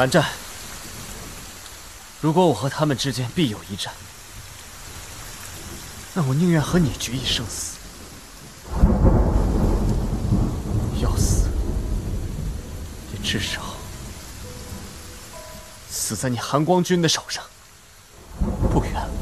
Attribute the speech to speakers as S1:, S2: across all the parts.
S1: 蓝湛，如果我和他们之间必有一战，那我宁愿和你决一生死。要死，也至少死在你韩光君的手上。不远。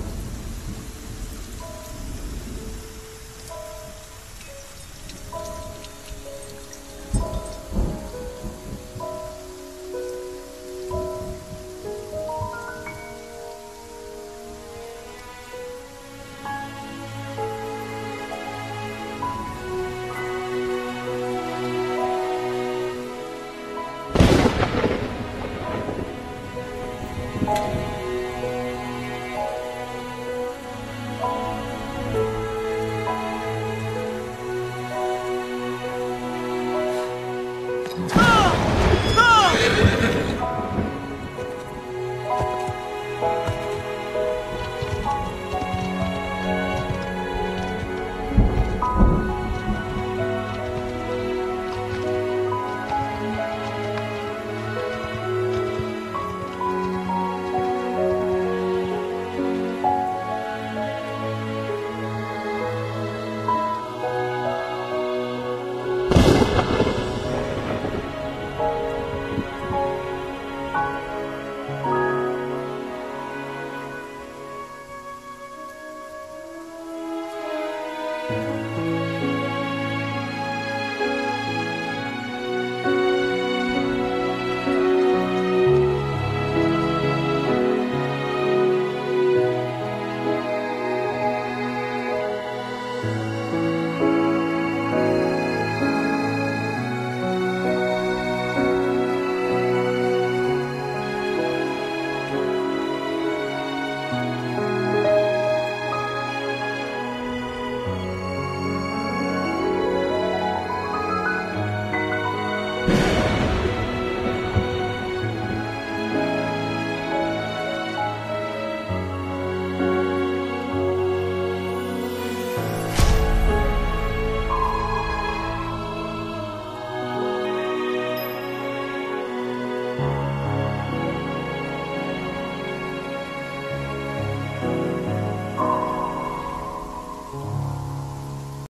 S2: Bye.